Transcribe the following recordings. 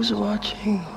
Who's watching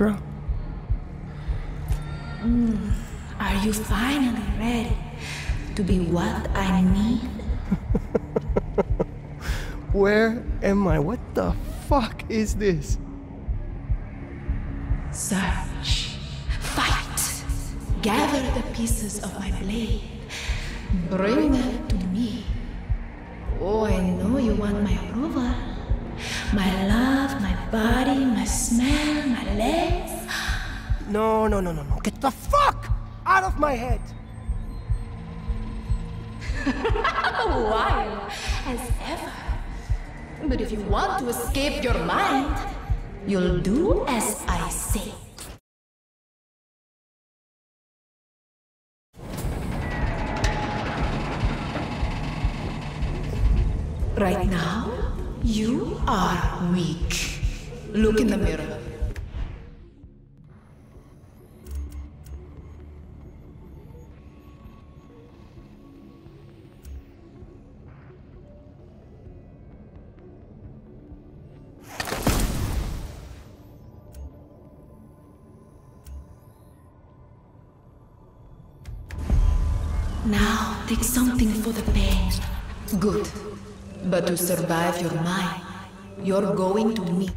Citra? Mm, are you finally ready to be what I need? Where am I? What the fuck is this? Search. Fight. Gather the pieces of my blade. Bring them the fuck out of my head! As ever. But if you want to escape your mind, you'll do as survive your mind, you're going to need.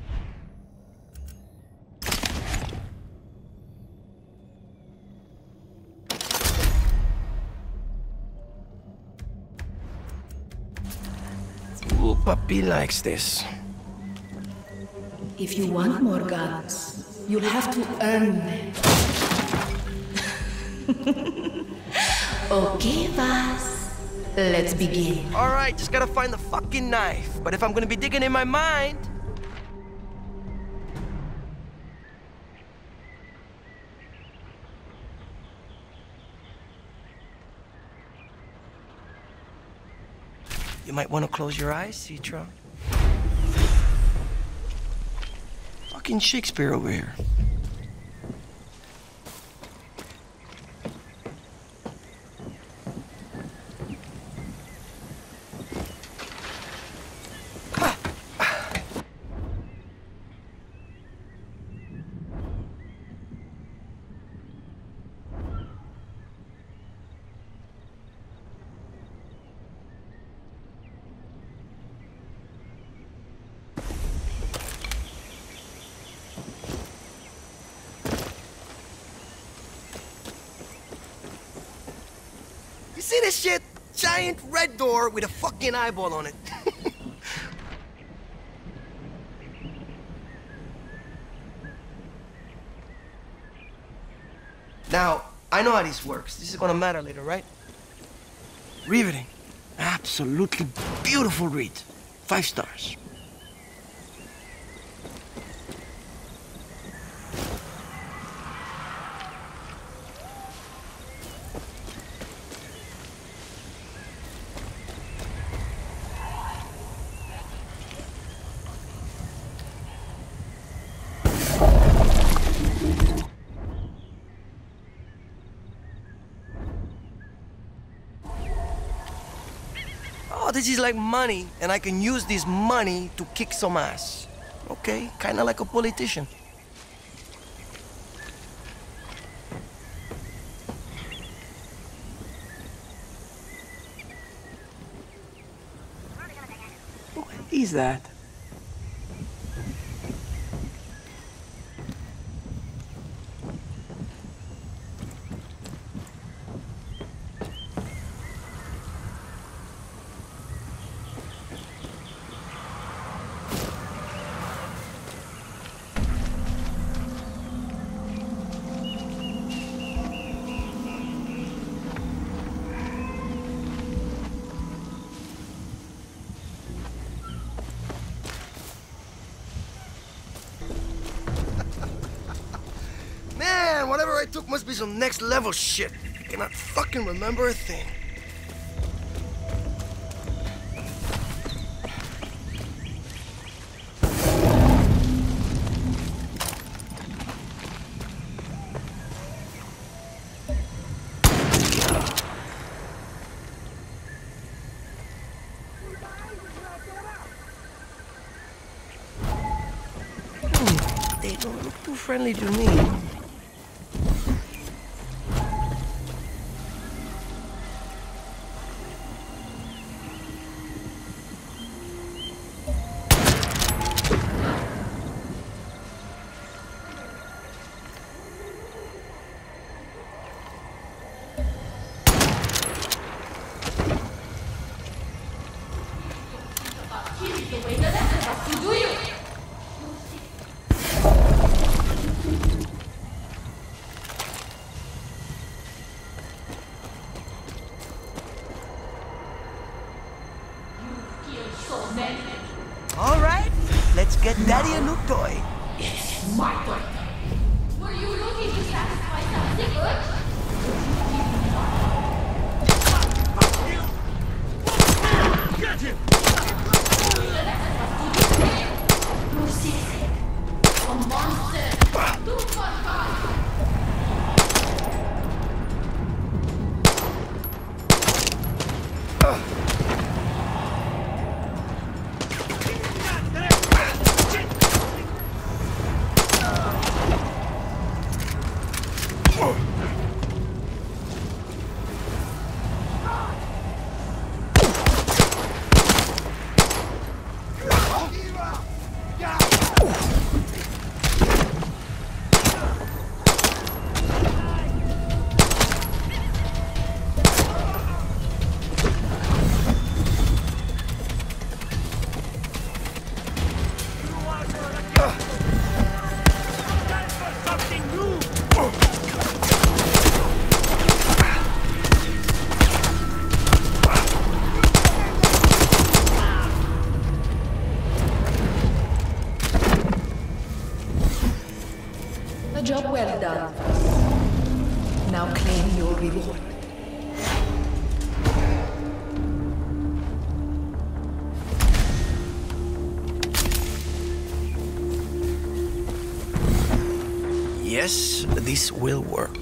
Ooh, puppy likes this. If you want more guns, you'll have to earn them. okay, Vaas. Let's begin. Alright, just gotta find the fucking knife. But if I'm gonna be digging in my mind. You might want to close your eyes, Citra. Fucking Shakespeare over here. You see this shit? Giant with a fucking eyeball on it. now, I know how this works. This is gonna matter later, right? Riveting. Absolutely beautiful read. Five stars. Oh, this is like money, and I can use this money to kick some ass. Okay, kinda like a politician. Ease that. Some next level shit. I cannot fucking remember a thing. They look too friendly to me. Let's get this will work.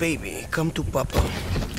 Baby. Come to Papa.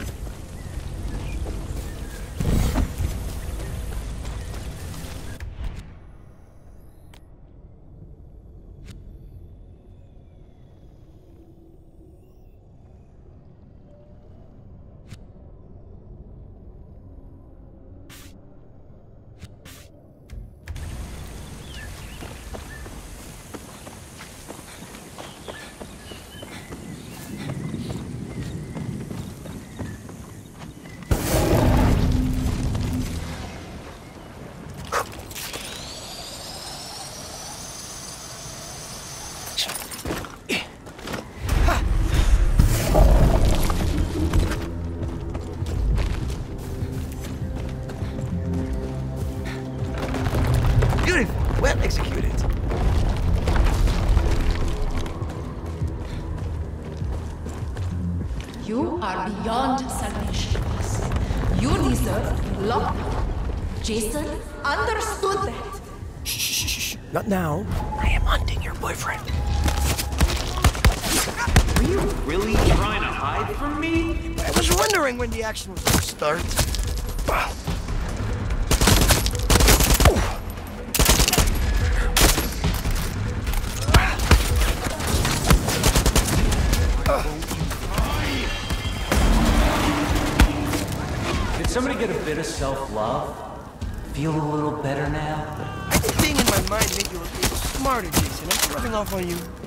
Action was start. Did somebody get a bit of self-love? Feel a little better now? I think in my mind made you a little smarter, Jason. I'm rubbing off on you.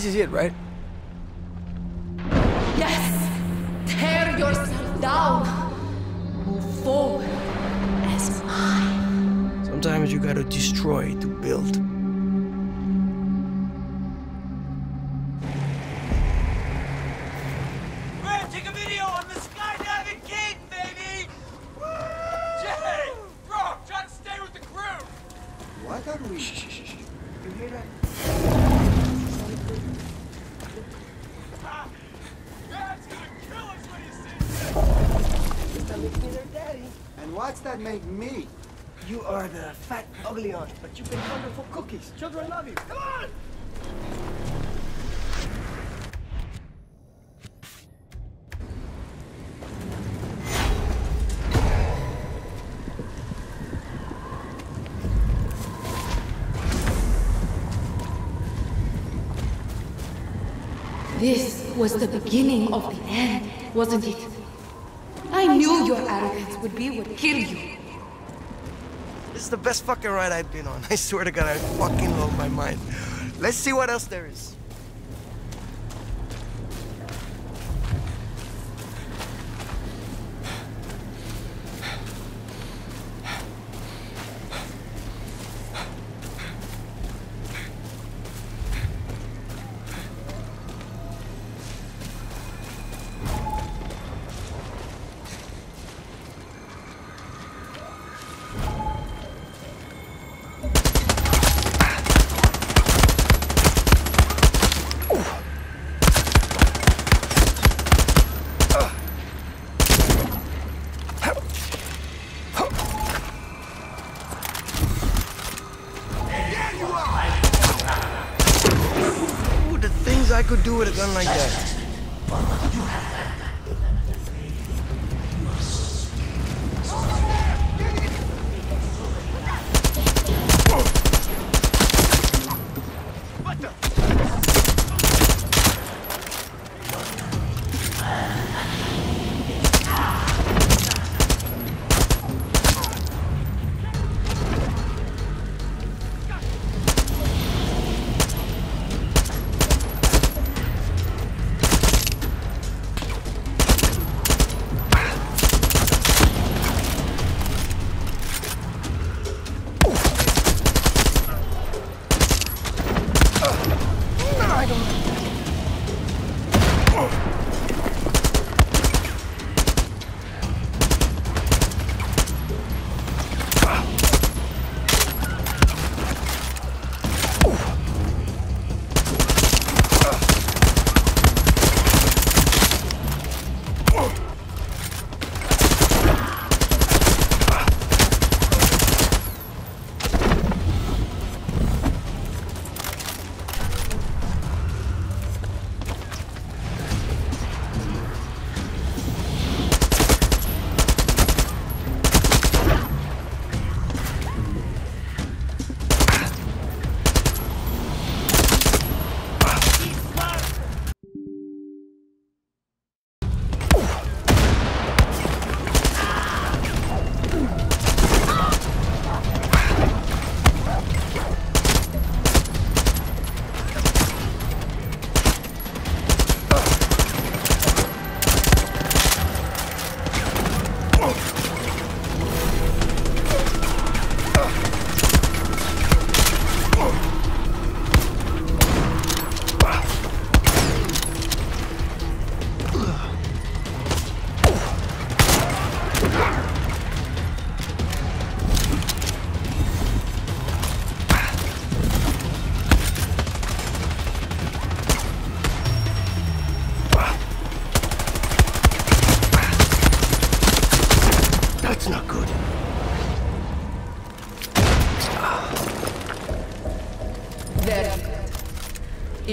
This is it, right? Beginning of the end, wasn't it? I knew your arrogance would be what killed you. This is the best fucking ride I've been on. I swear to God, I fucking love my mind. Let's see what else there is.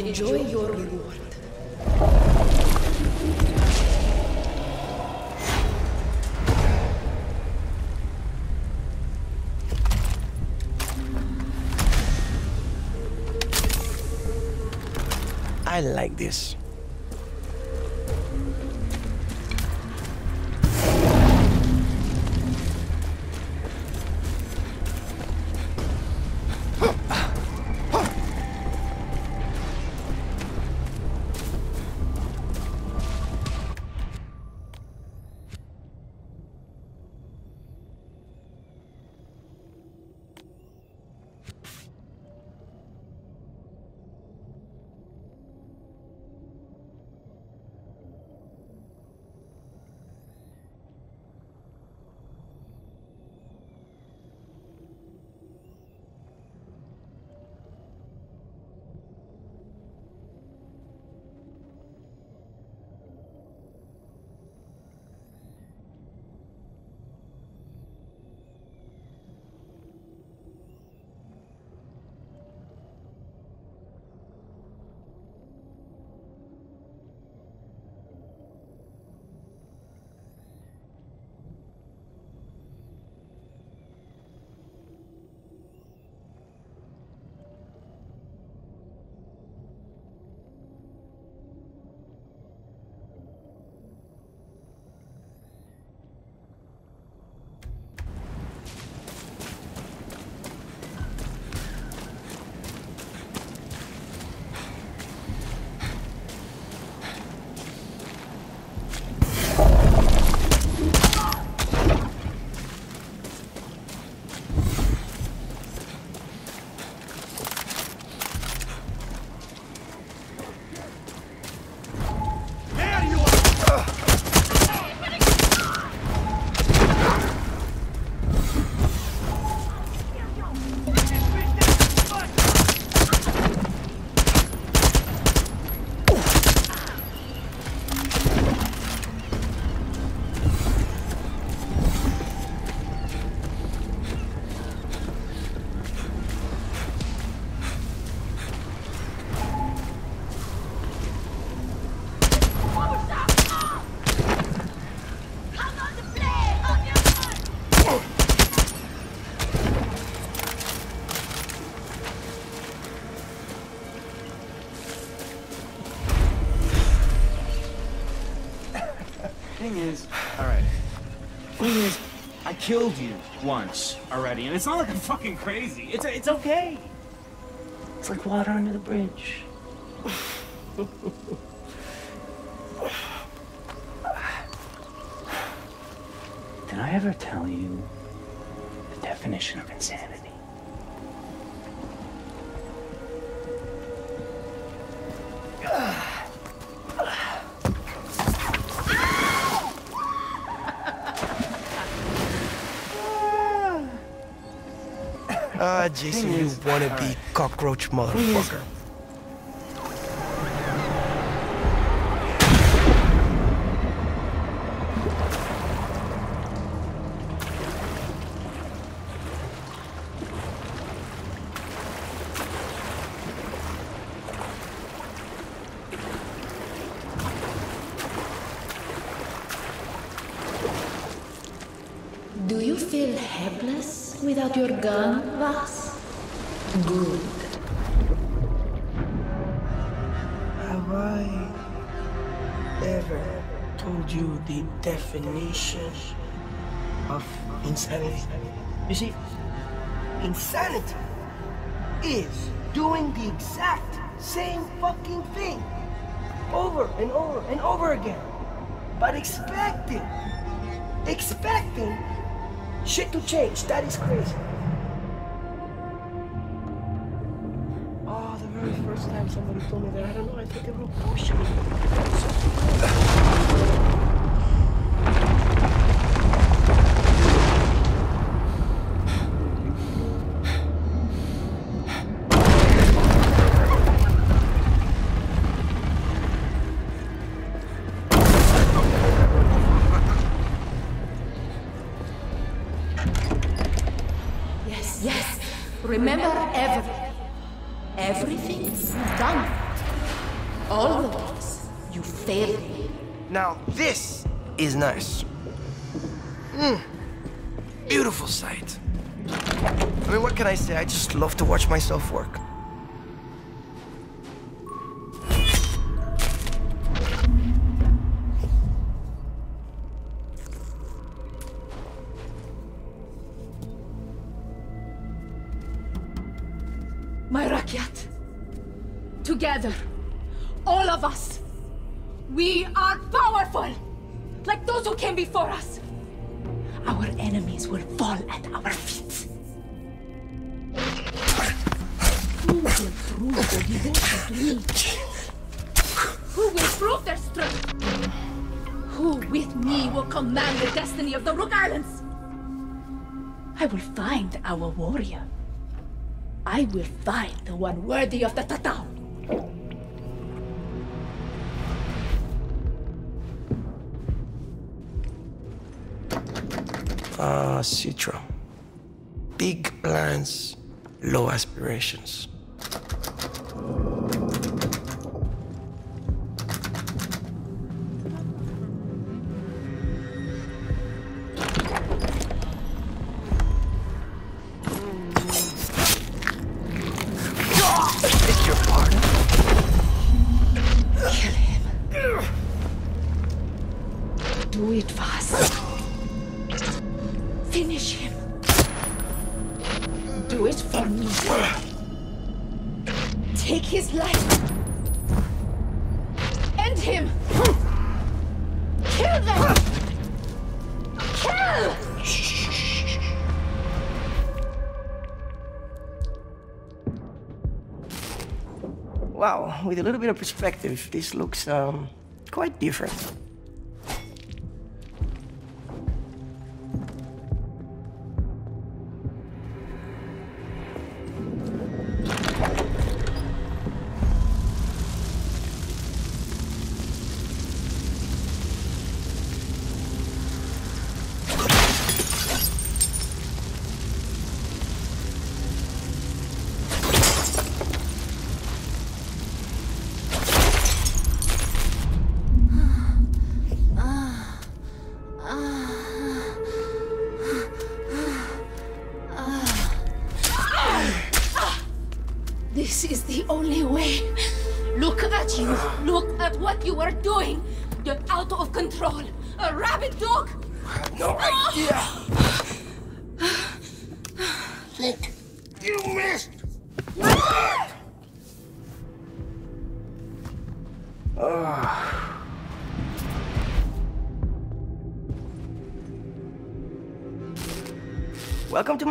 Enjoy your reward. I like this. Killed you once already, and it's not like I'm fucking crazy. It's it's okay. It's like water under the bridge. Jason, you is- wanna be cockroach motherfucker. You see, insanity is doing the exact same fucking thing over and over and over again, but expecting, expecting shit to change. That is crazy. Oh, the very first time somebody told me that, I don't know, I thought they were pushing Remember everything. Everything you've done. All the ways you failed me. Now, this is nice. Mm. Beautiful sight. I mean, what can I say? I just love to watch myself work. I will find the one worthy of the Tatau. Ah, Citra. Big plans, low aspirations. With a little bit of perspective, this looks um, quite different.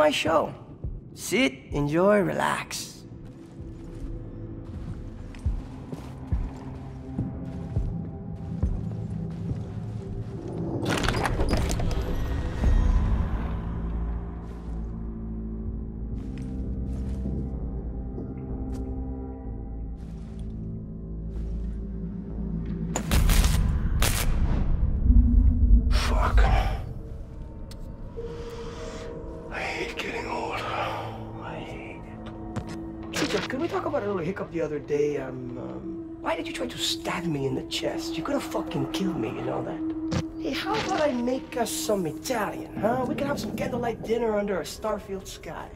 My show. Sit, enjoy, relax. Little hiccup the other day? Um, um, why did you try to stab me in the chest? You could have fucking killed me, you know that? Hey, how about I make us some Italian, huh? We could have some candlelight dinner under a starfield sky.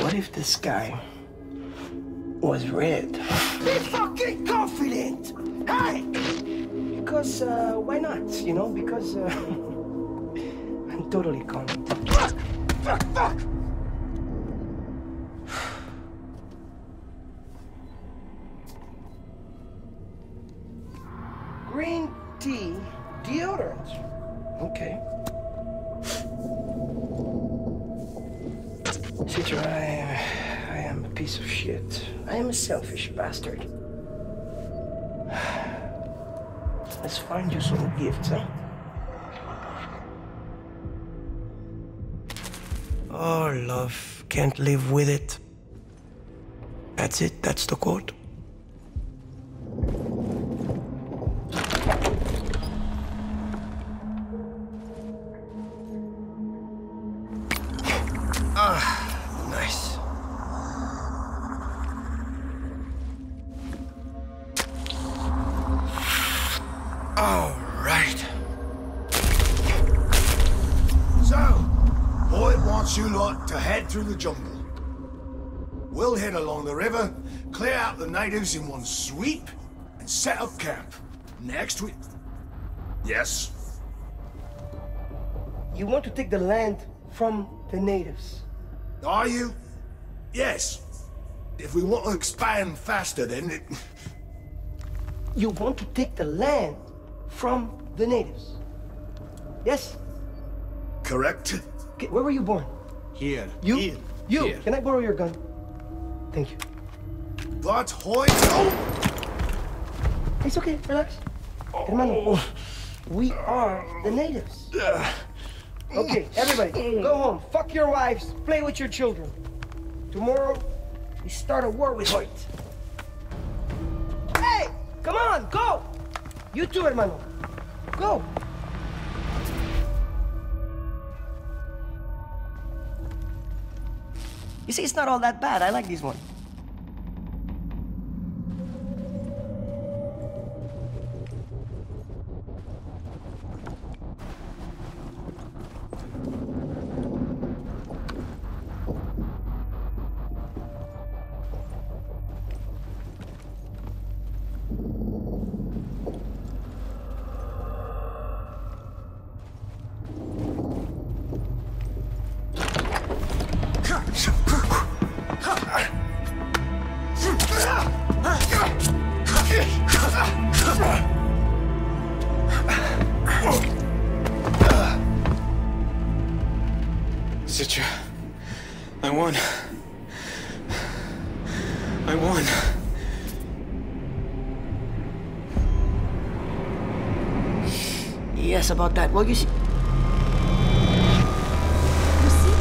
What if the sky was red? Be fucking confident! Hey! Because, uh, why not? You know, because, uh, I'm totally confident. Fuck! Fuck! Fuck! Bastard. Let's find you some gifts, huh? Oh, love, can't live with it. That's it, that's the quote. Natives in one sweep, and set up camp. Next week. Yes? You want to take the land from the natives. Are you? Yes. If we want to expand faster, then it... You want to take the land from the natives. Yes? Correct? Okay, where were you born? Here. You? Here. You. Here. Can I borrow your gun? Thank you. But Hoyt... Oh! It's okay, relax. Hermano, we are the natives. Okay, everybody, go home. Fuck your wives. Play with your children. Tomorrow, we start a war with Hoyt. Hey, come on, go. You too, hermano. Go. You see, it's not all that bad. I like these ones. Citra, I won. I won. Yes, about that. Well, you see. You see?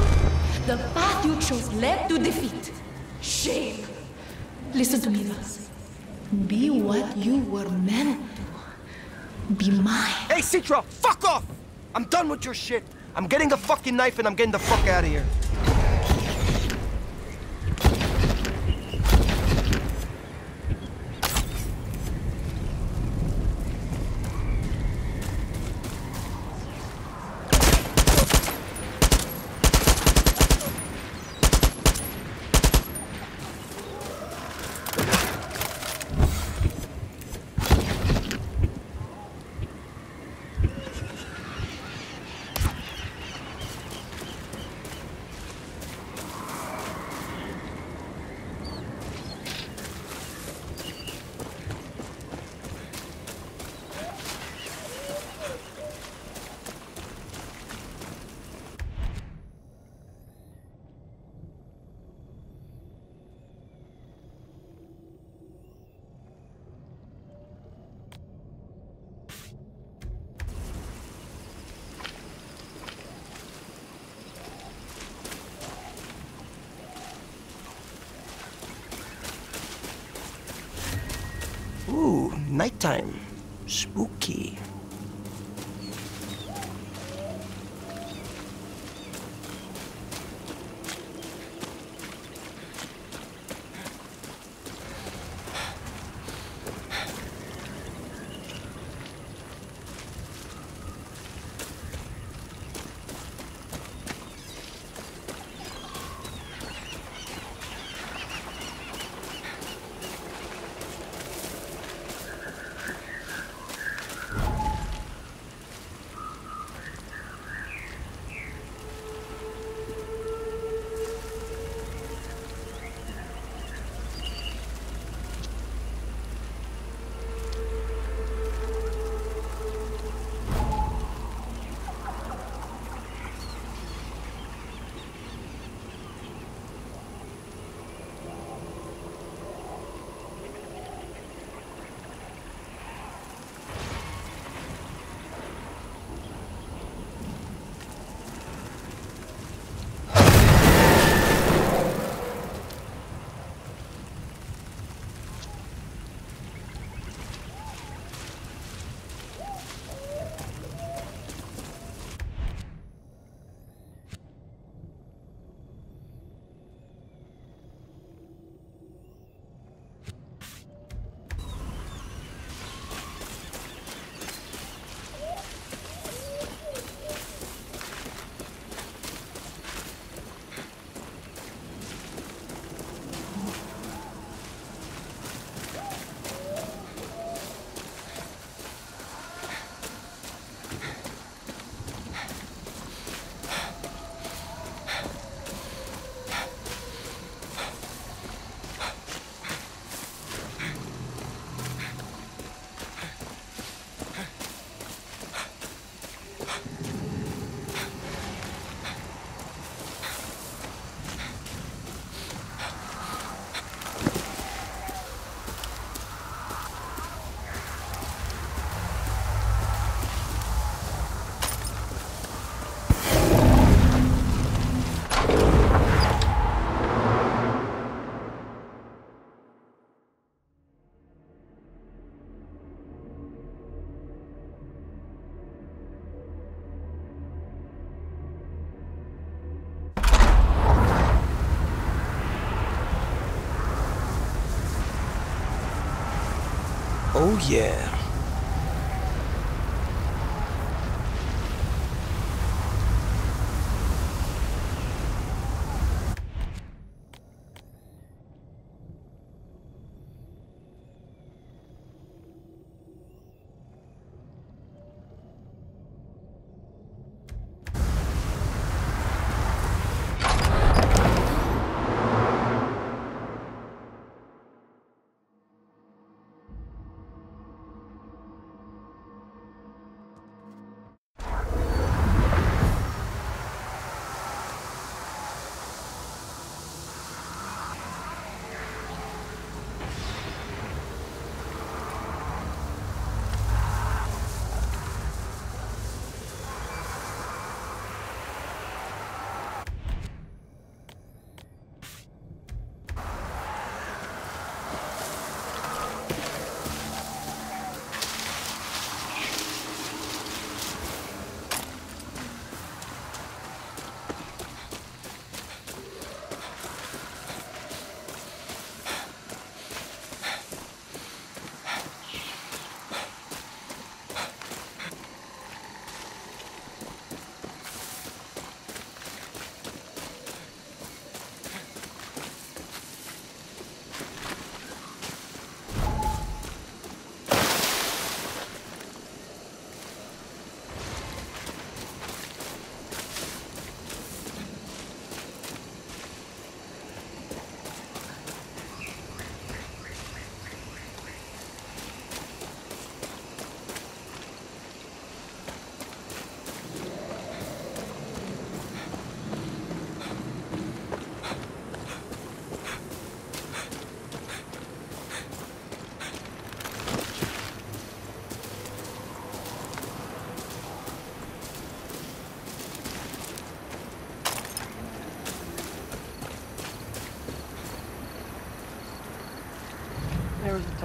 The path you chose led to defeat. Shame. Listen to me, Lance. Be what you were meant to. Be mine. Hey, Citra, fuck off! I'm done with your shit. I'm getting the fucking knife and I'm getting the fuck out of here. Ooh, nighttime. Oh, yeah.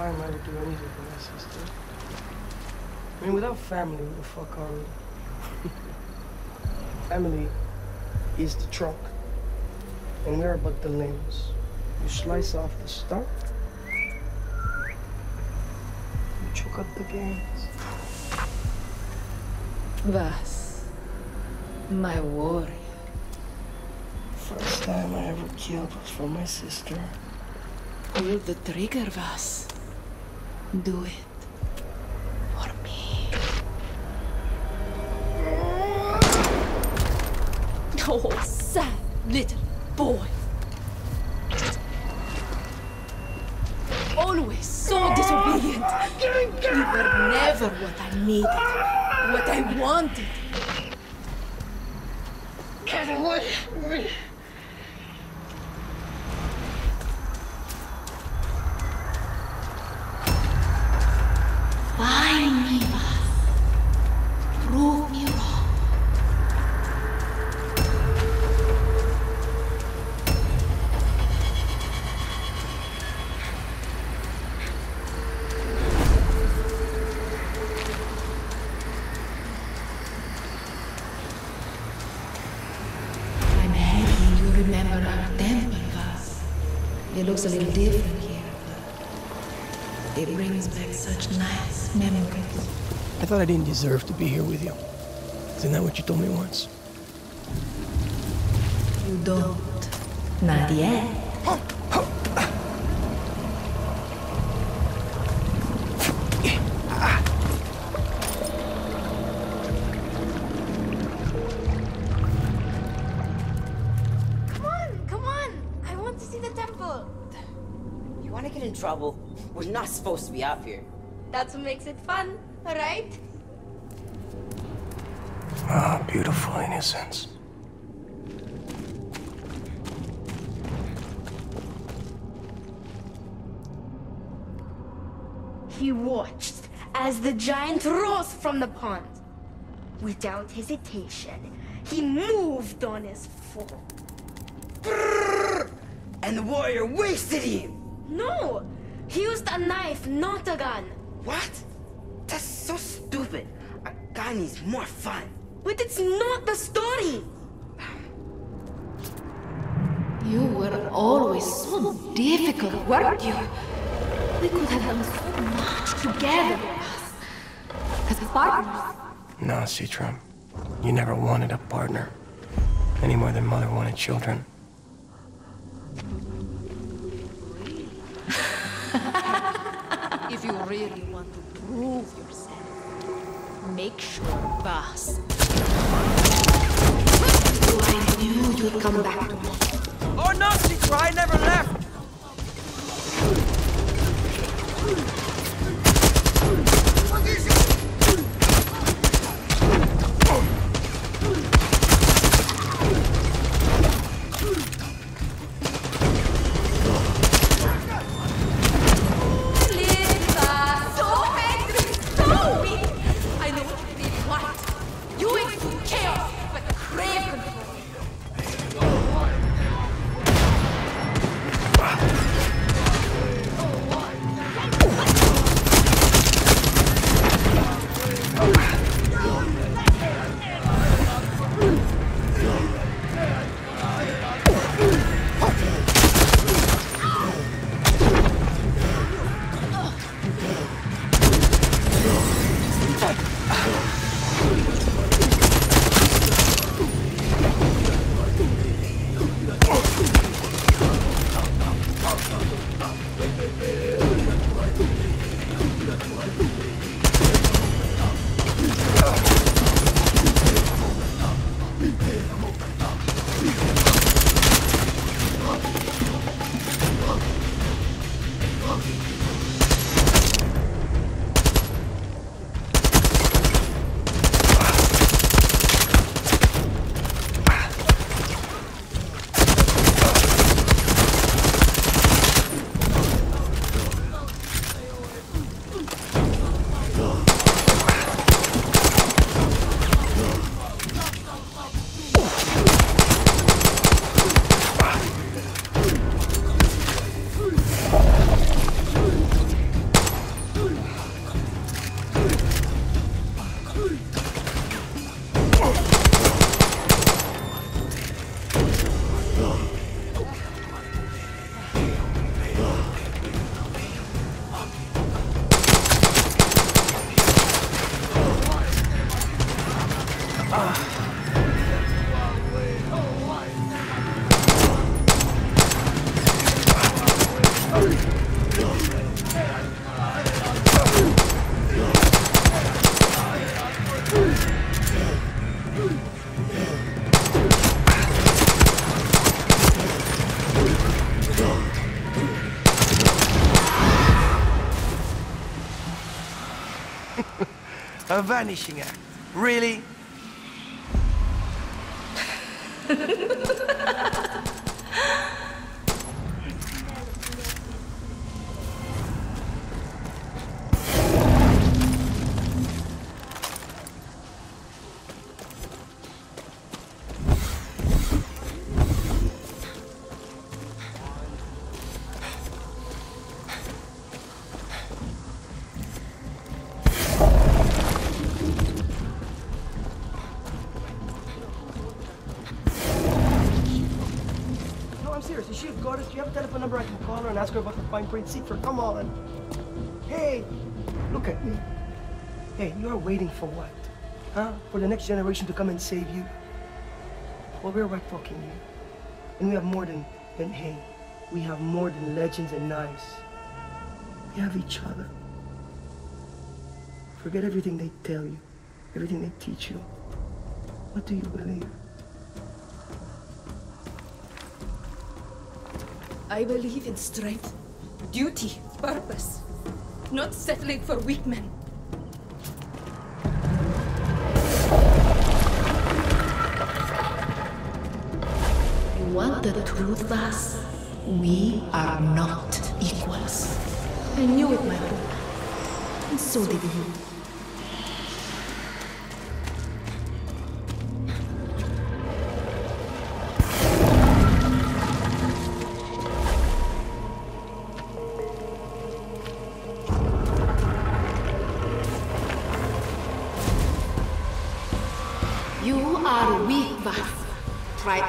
Time I would do anything for my sister. I mean, without family, who the fuck are we? family is the trunk, and we're but the limbs. You slice off the stump, you choke up the gains. Vaas, my warrior. First time I ever killed was for my sister. Pull the trigger, Vaas. Do it. For me. Oh, sad little boy. Always so disobedient. You were never what I needed, what I wanted. Get away from me! I didn't deserve to be here with you. Isn't that what you told me once? You don't. Not yet. Come on, come on! I want to see the temple. You want to get in trouble? We're not supposed to be out here. That's what makes it fun, alright? Beautiful innocence. He watched as the giant rose from the pond. Without hesitation, he moved on his foe. And the warrior wasted him! No! He used a knife, not a gun. What? That's so stupid. A gun is more fun. But it's not the story! You were always so difficult, weren't you? We could have done so much together with us. As partners. No, Citram. You never wanted a partner. Any more than Mother wanted children. if you really want to prove yourself, make sure boss. I knew you'd come back to me. Oh no, Citra, I never left! A vanishing act. Really? Print secret? Come on. Hey, look at me. Hey, you are waiting for what? Huh? For the next generation to come and save you? Well, we're right fucking here. And we have more than, than hey, we have more than legends and knives. We have each other. Forget everything they tell you, everything they teach you. What do you believe? I believe in strength, duty, purpose, not settling for weak men. You want the truth, Vaas? We are not equals. I knew it, my boy. And so did. You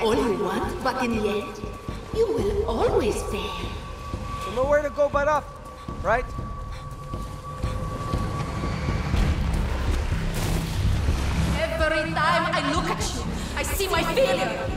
all you want, but in the end, you will always fail. So nowhere to go but up, right? Every time I look at you, I see my failure.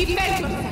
Defend yourself.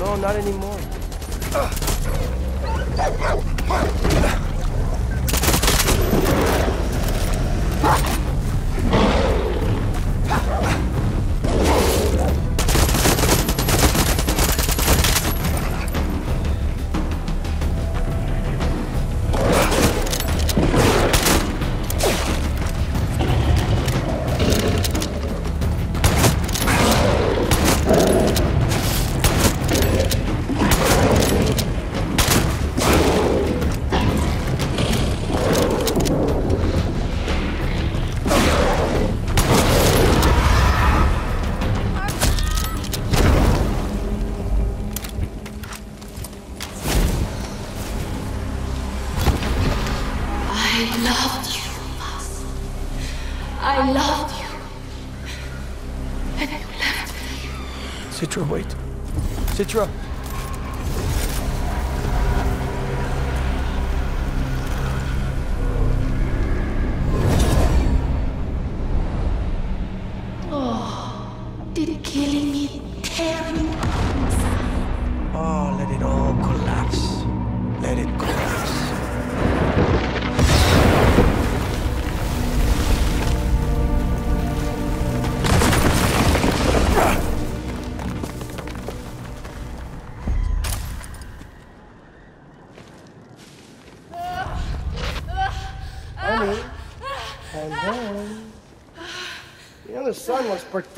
No, not anymore.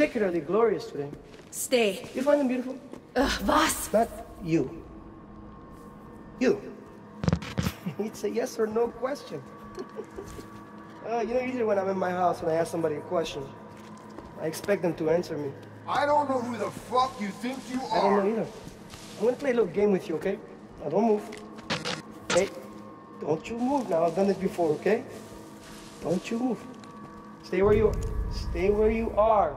Particularly glorious today. Stay. You find them beautiful? Ugh, was? Not you. You. it's a yes or no question. uh, you know, usually when I'm in my house and I ask somebody a question, I expect them to answer me. I don't know who the fuck you think you are. I don't know either. I'm gonna play a little game with you, okay? Now don't move. Hey, don't you move now. I've done this before, okay? Don't you move. Stay where you are. Stay where you are.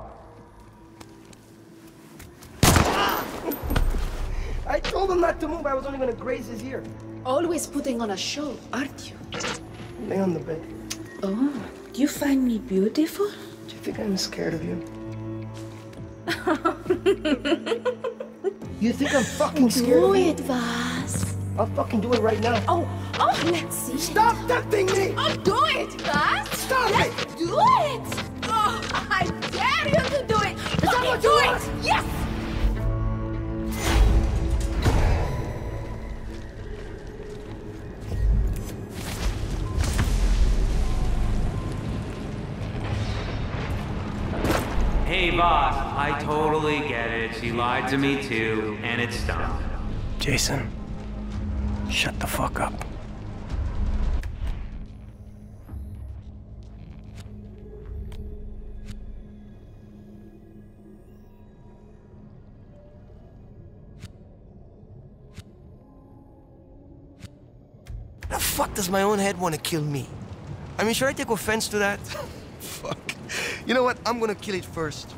I told him not to move. I was only gonna graze his ear. Always putting on a show, aren't you? Lay on the bed. Oh, do you find me beautiful? Do you think I'm scared of you? you think I'm fucking scared Do of you? Do it, Vaas. I'll fucking do it right now. Oh, oh, let's see. Stop tempting me! Oh, do it, Vaas. Stop it! Let's do it. Oh, I dare you to do it. Is that what do you it? want? Yes. Hey, boss, I totally get it. She lied to me too, and it stunk. Jason, shut the fuck up. The fuck does my own head want to kill me? I mean, should I take offense to that? fuck. You know what? I'm gonna kill it first.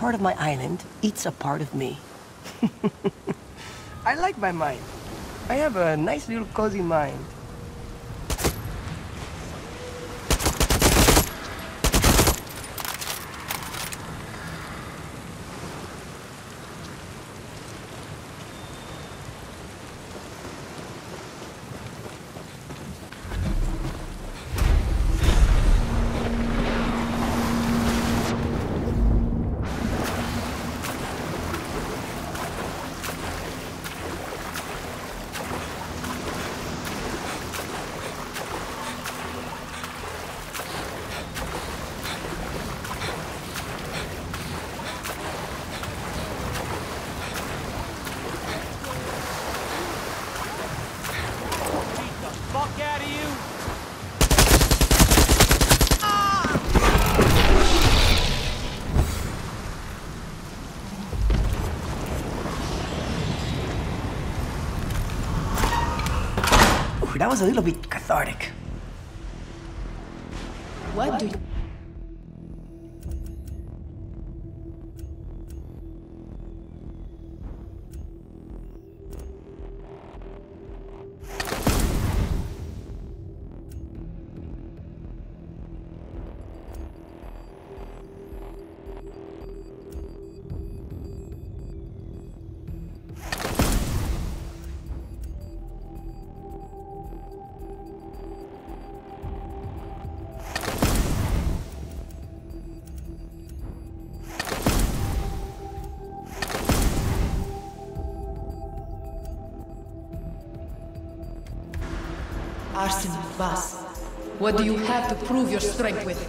Part of my island. It's a part of me. I like my mind. I have a nice little cozy mind. Fuck out of you! Ooh, that was a little bit cathartic. What do you... your strength with?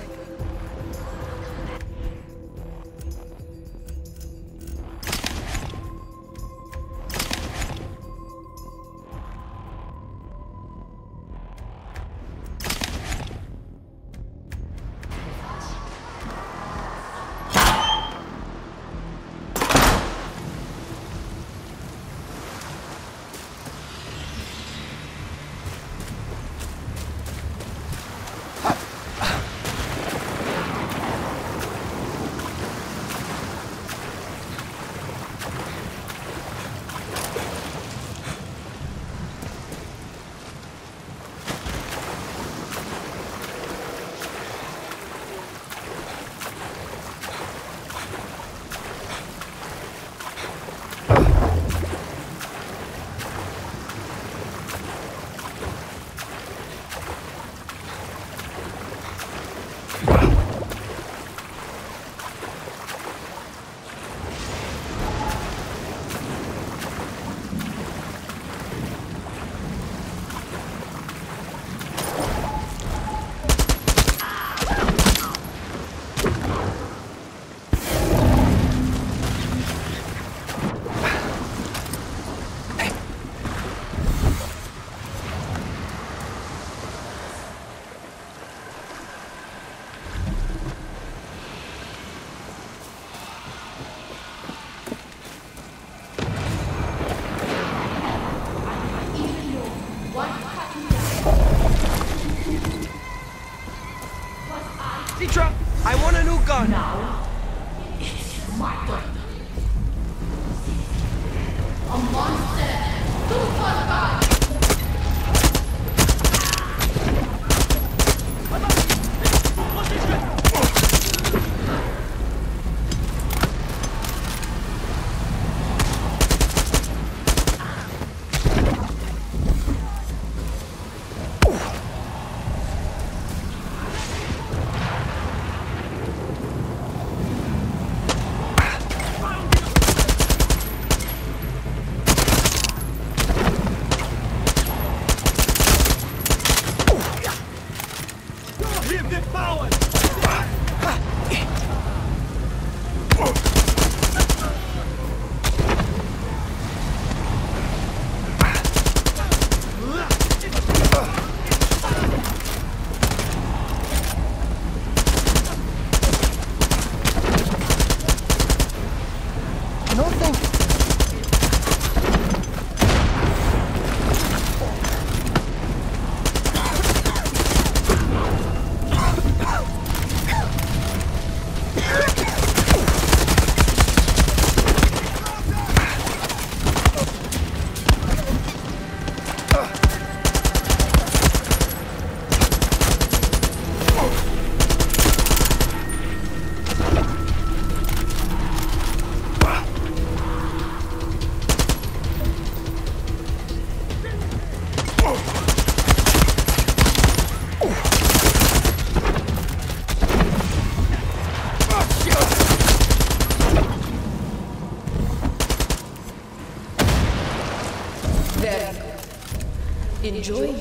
Enjoy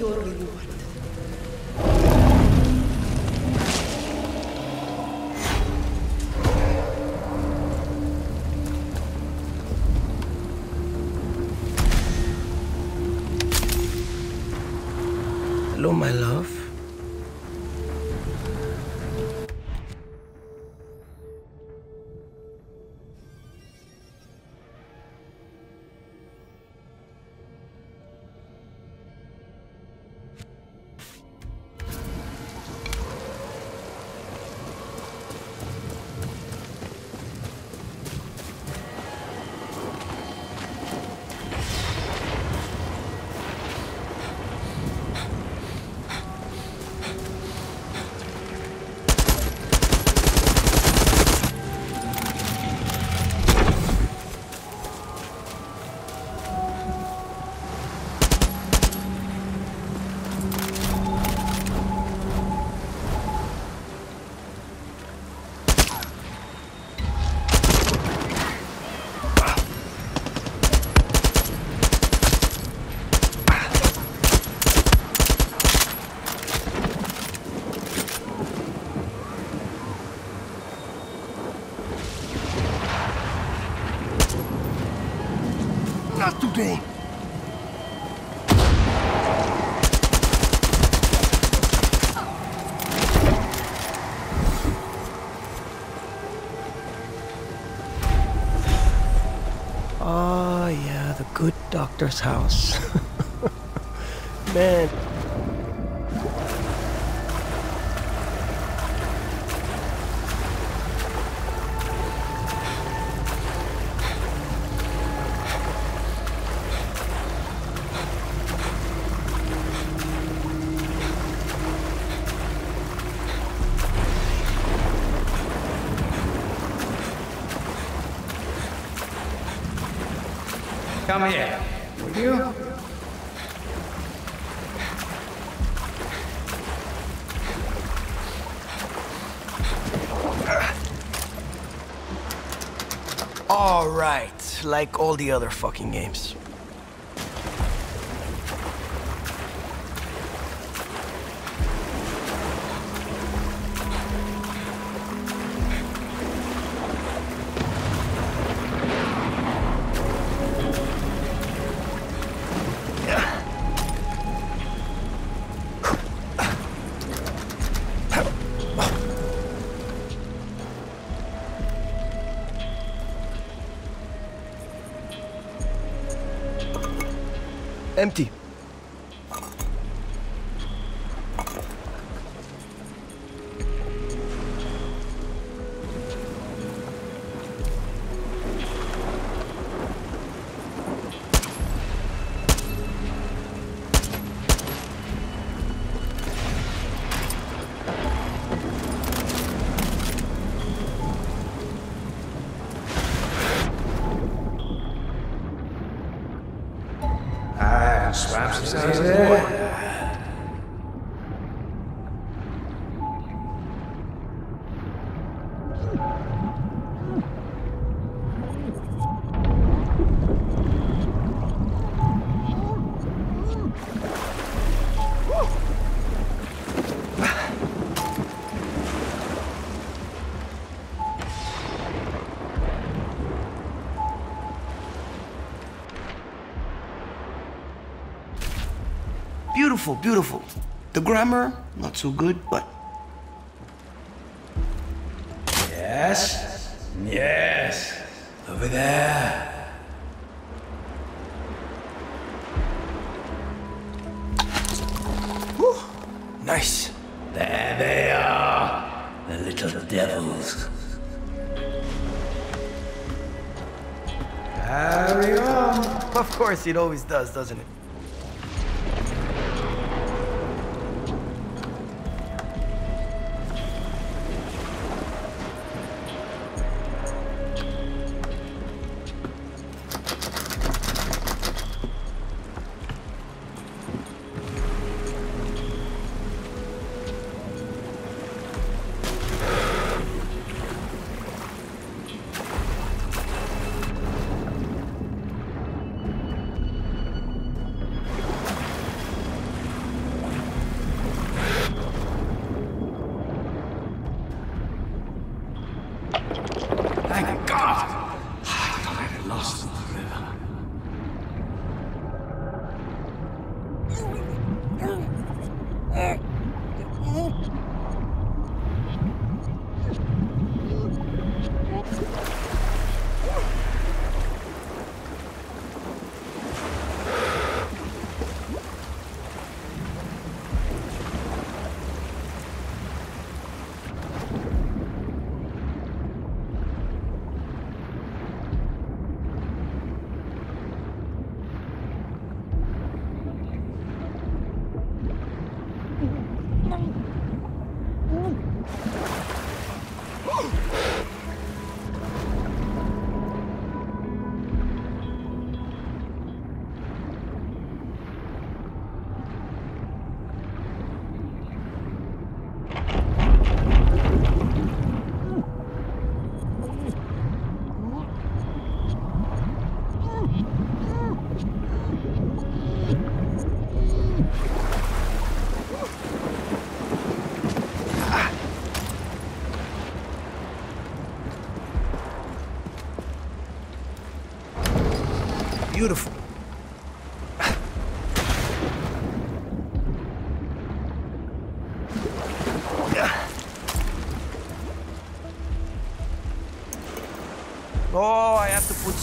Today. Oh, yeah, the good doctor's house. Man. Come here. Would you? All right, like all the other fucking games. Beautiful, beautiful. The grammar, not so good, but Yes? Yes. Over there. nice. There they are. The little devils. Carry on. Of course, it always does, doesn't it?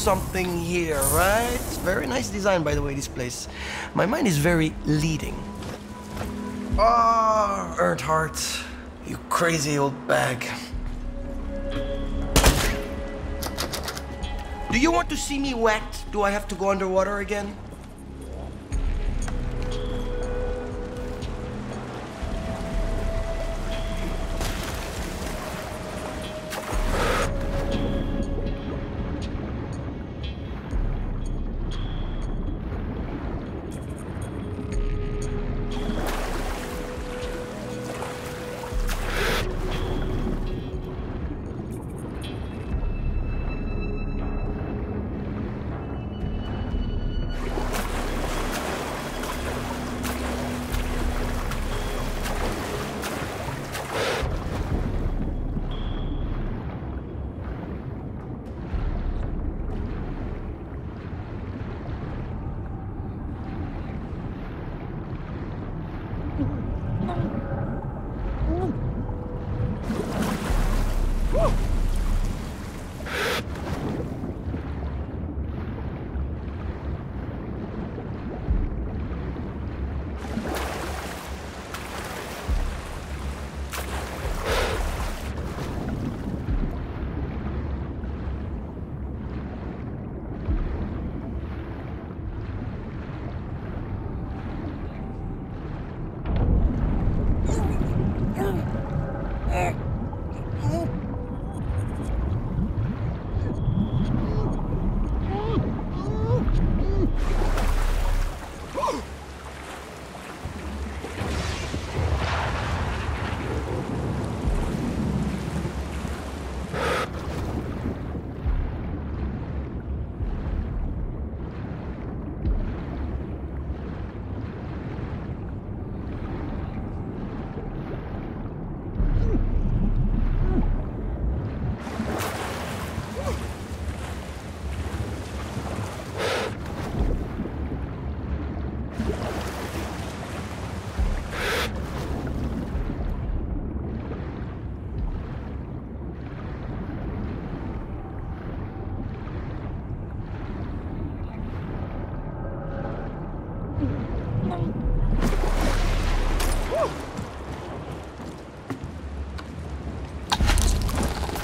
Something here, right? Very nice design, by the way, this place. My mind is very leading. Ah, oh, Earnhardt, you crazy old bag. Do you want to see me wet? Do I have to go underwater again?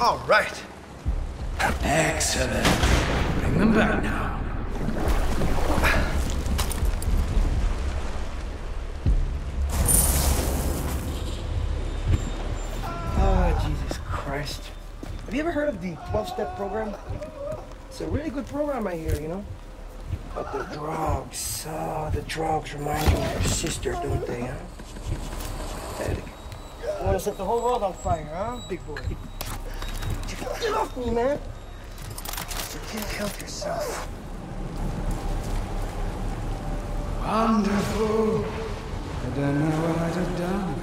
All right. Excellent. Bring them back now. Oh, Jesus Christ. Have you ever heard of the 12-step program? It's a really good program, I hear, you know? But the drugs, oh, the drugs remind you of your sister, don't they, huh? Hey, you want to set the whole world on fire, huh, big boy? Get off me, man! You can't help yourself. Wonderful. I don't know what I'd have done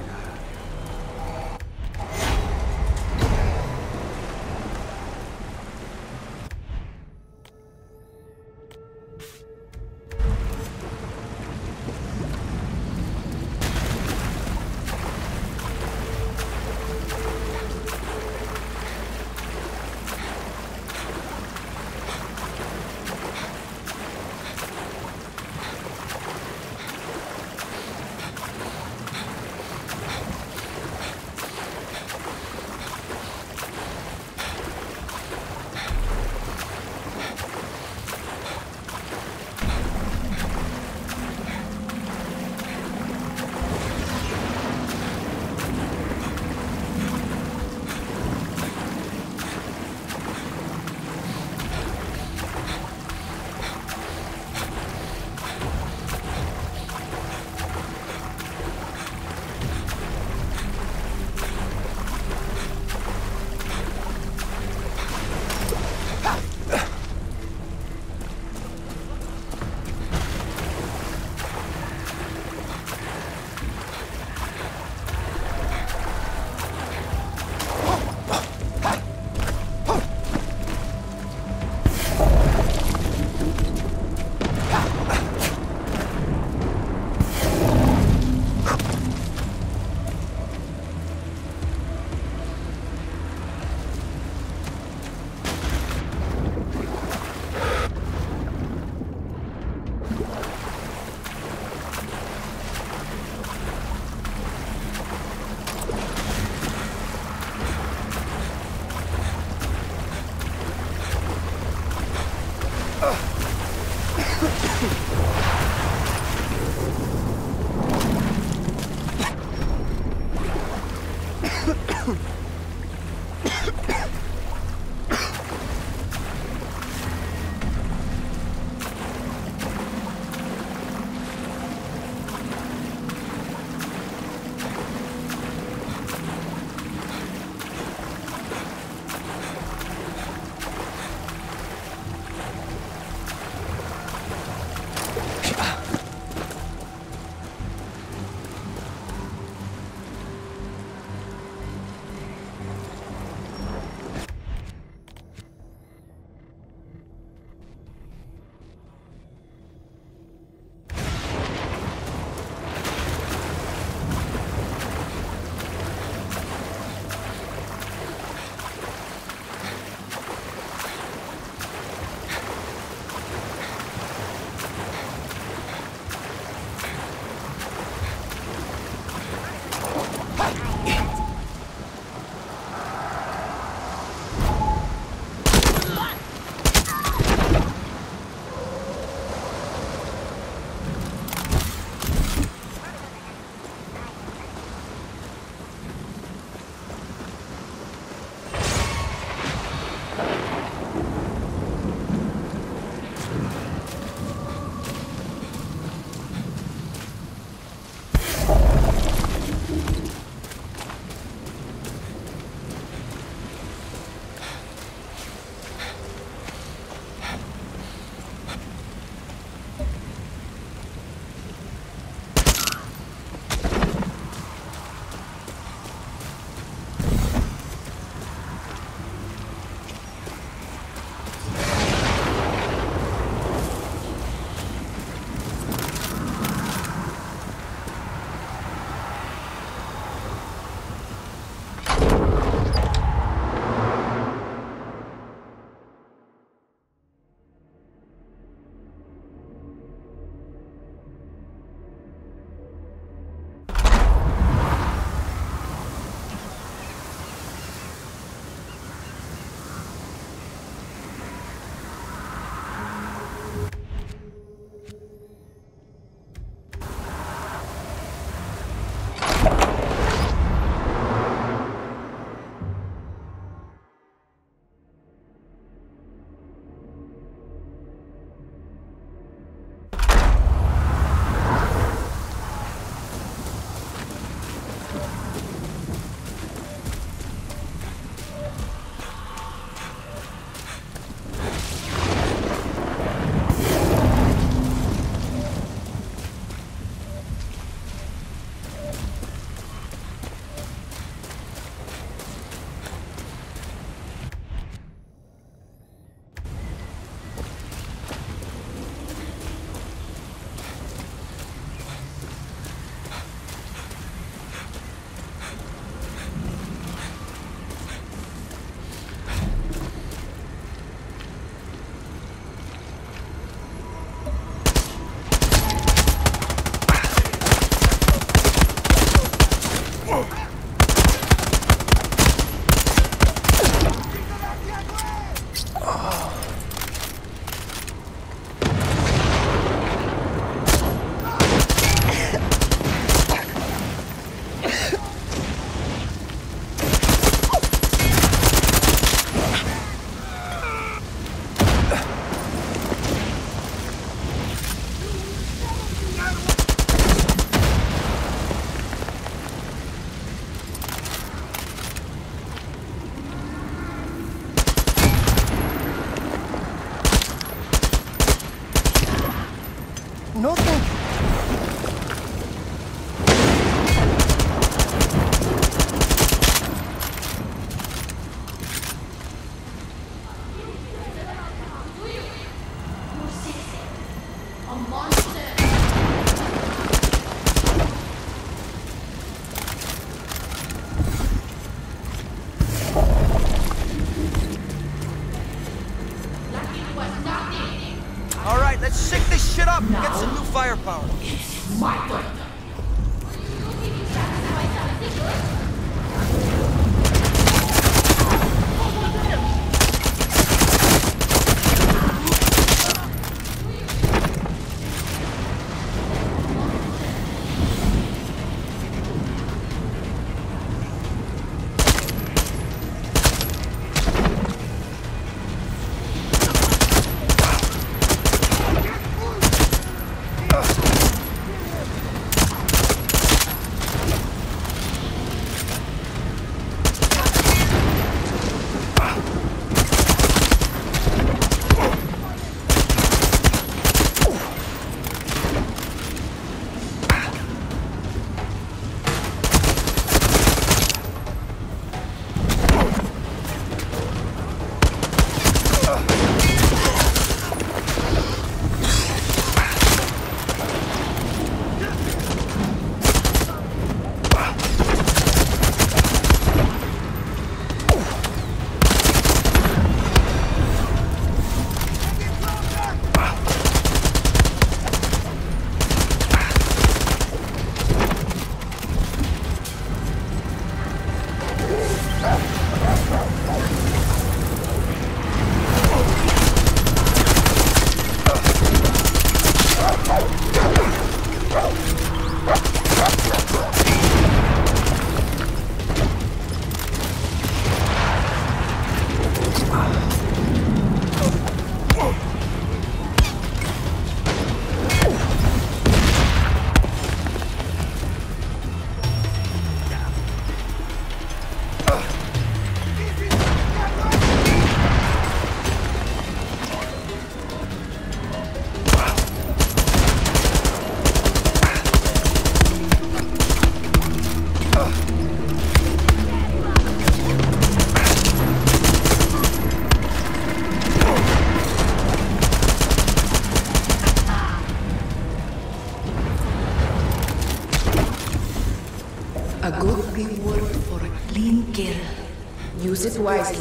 Use it wisely.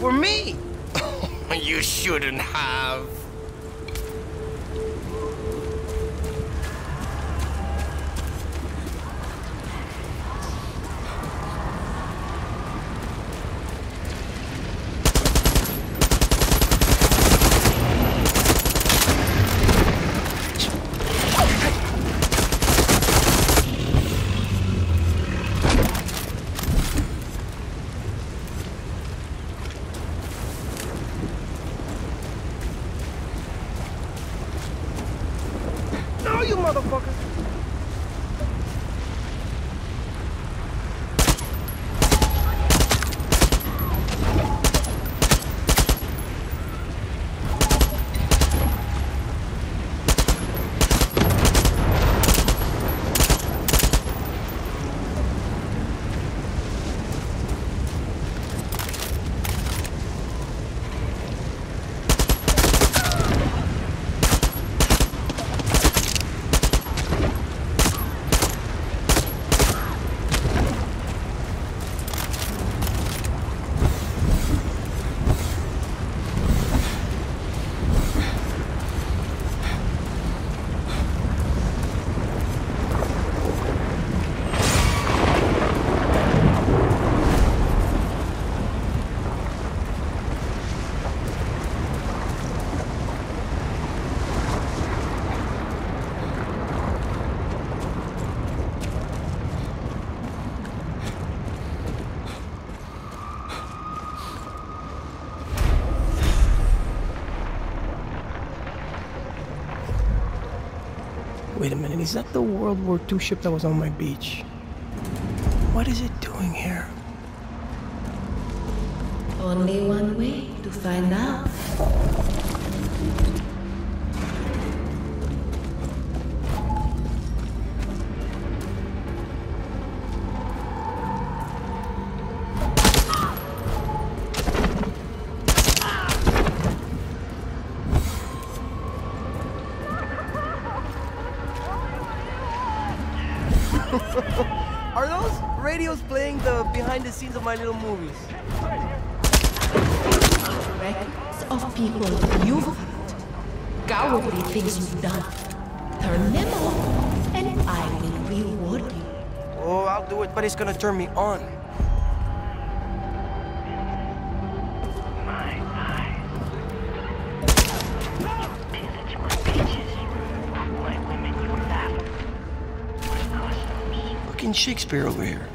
For me! you shouldn't is that the World War II ship that was on my beach? Behind the scenes of my little movies? Records of people you've hurt. Cowardly things you've done. Turn them off, and I will reward you. Oh, I'll do it, but it's gonna turn me on. Shakespeare over here.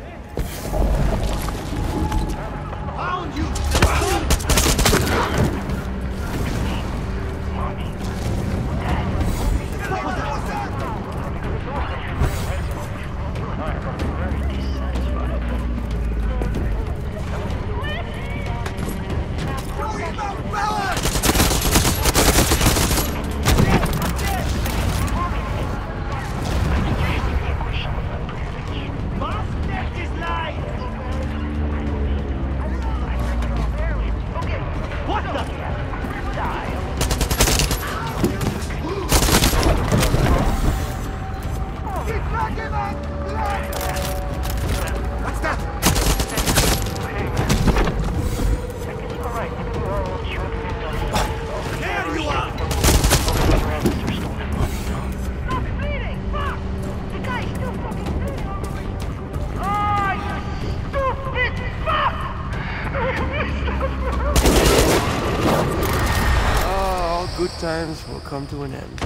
Times will come to an end.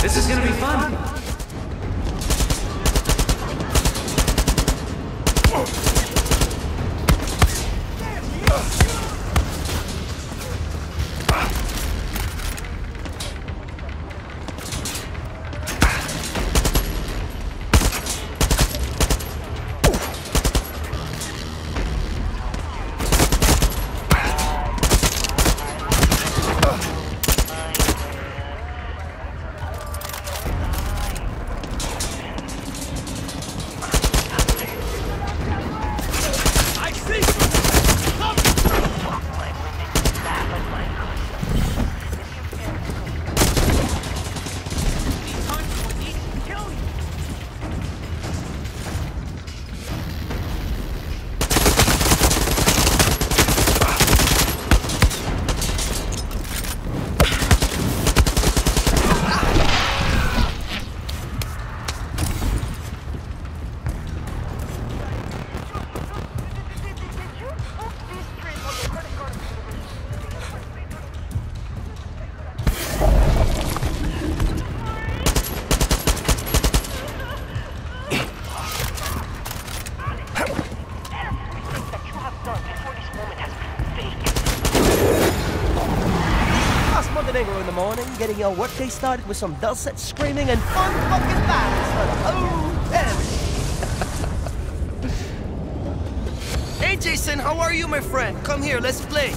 This is gonna be fun. getting your workday started with some dulcet screaming and fun fucking battles for the whole family. hey, Jason, how are you, my friend? Come here, let's play.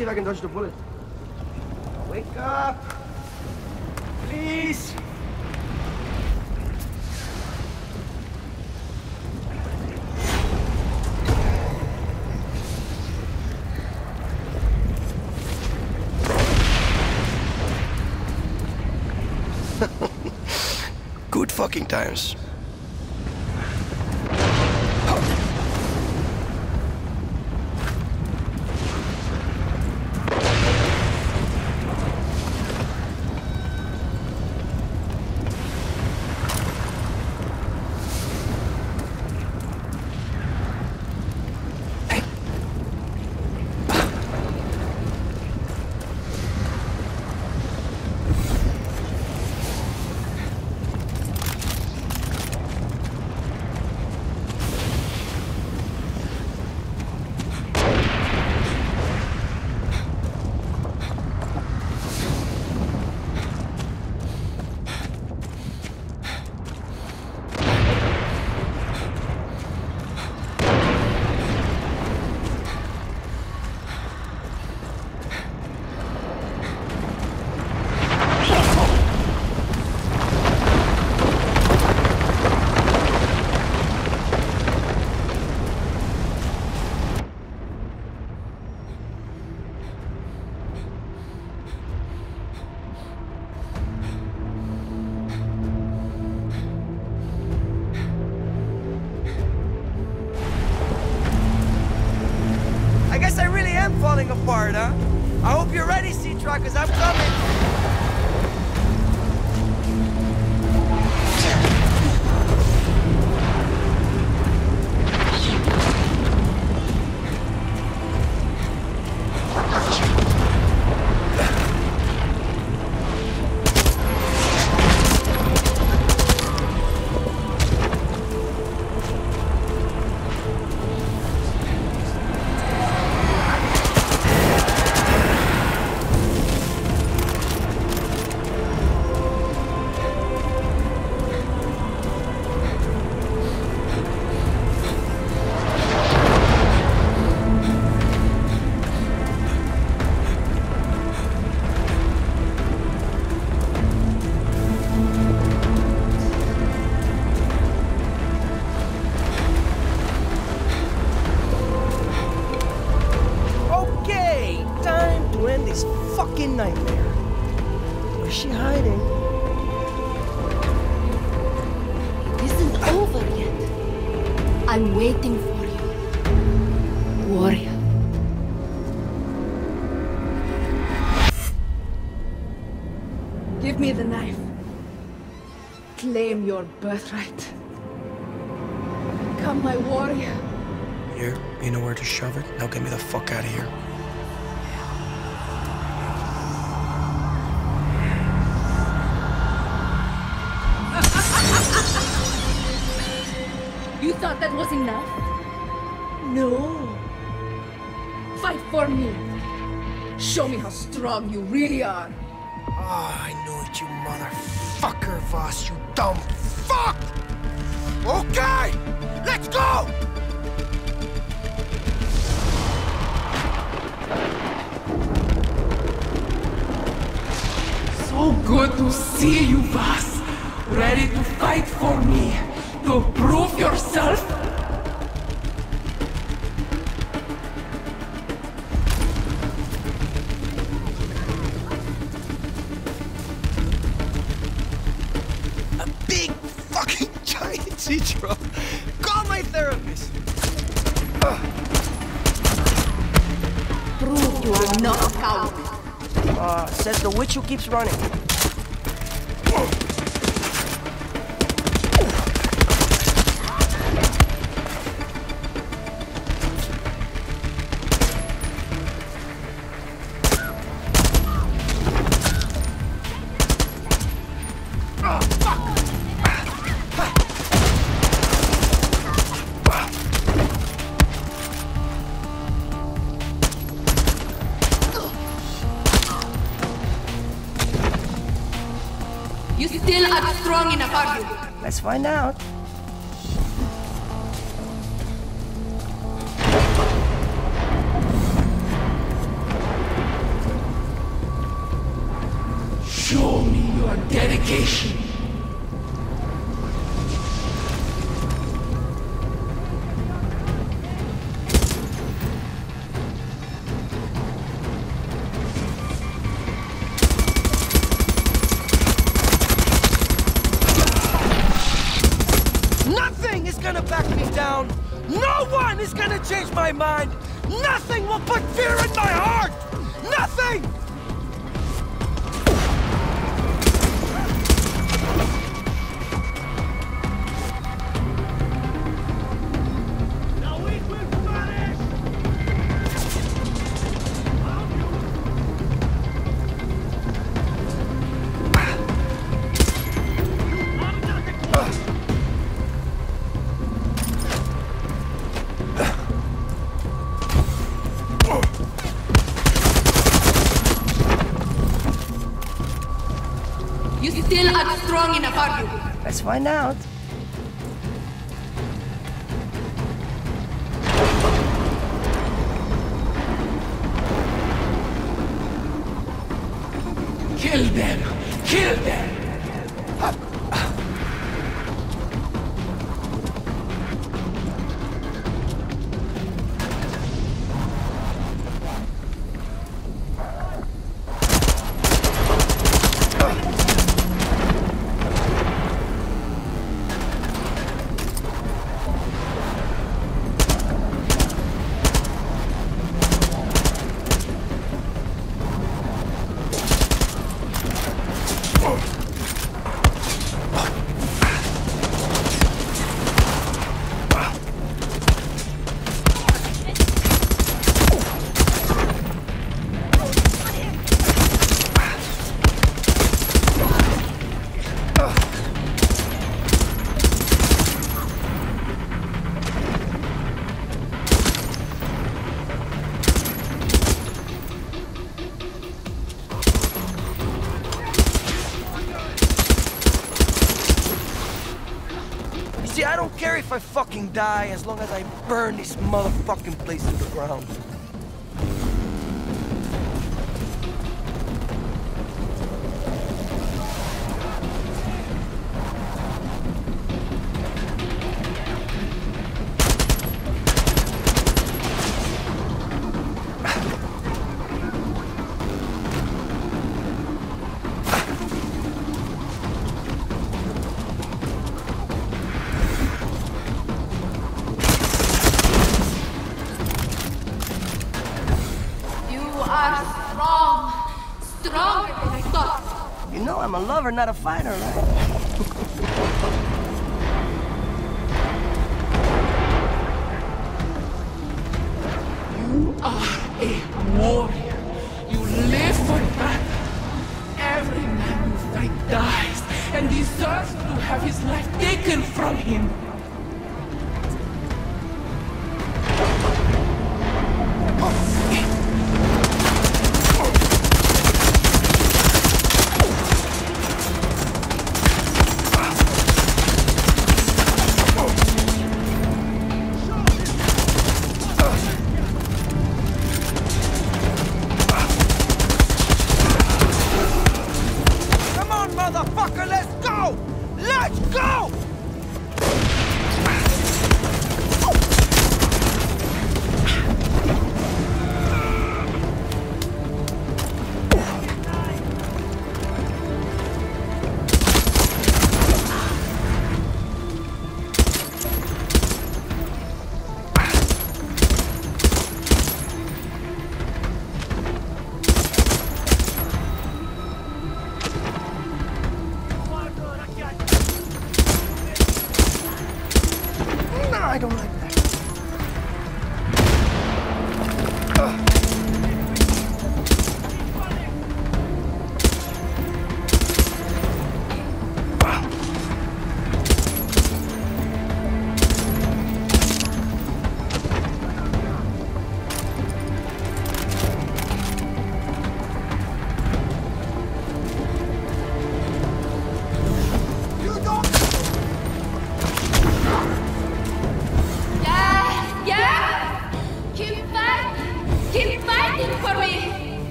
See if I can dodge the bullet. Wake up! Please! Good fucking times. Birthright. Come, my warrior. Here, you know where to shove it? Now get me the fuck out of here. You thought that was enough? No. Fight for me. Show me how strong you really Okay, let's go! So good to see you, Vaas. Ready to fight for me. To prove yourself. Who keeps running. Find out. find out. if I fucking die as long as I burn this motherfucking place to the ground. not a fighter, right?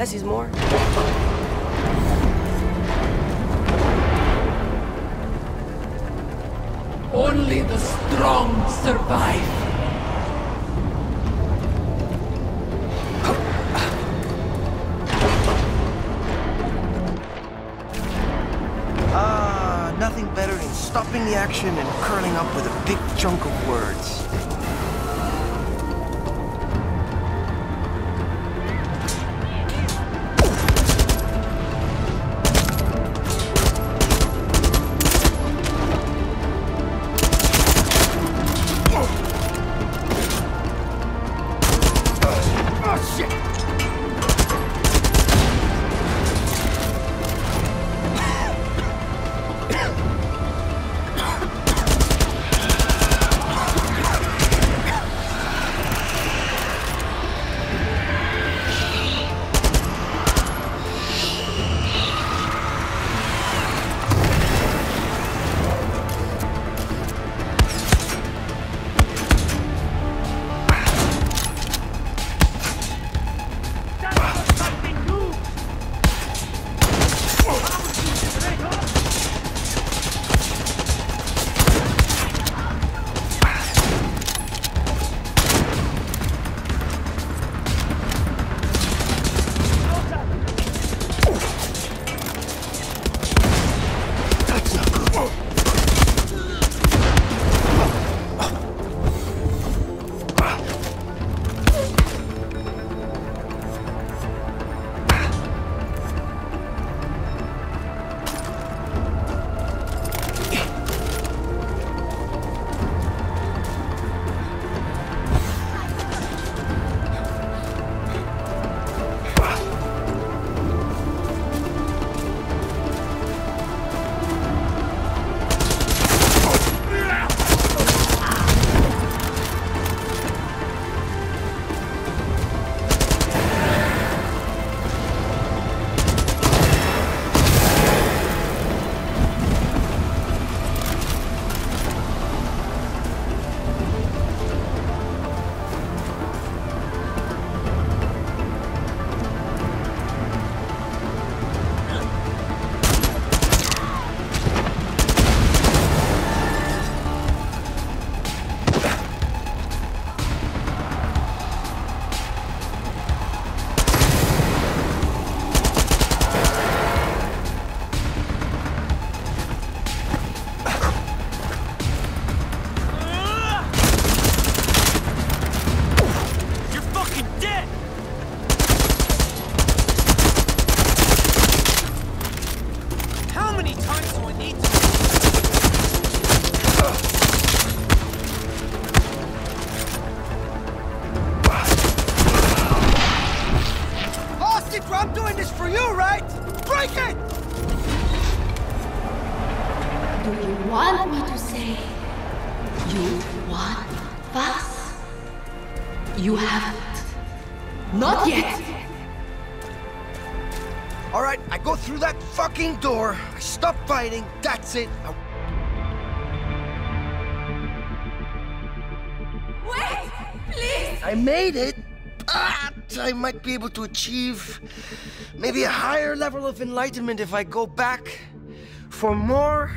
less is more. that's it. Wait, please! I made it, but I might be able to achieve maybe a higher level of enlightenment if I go back for more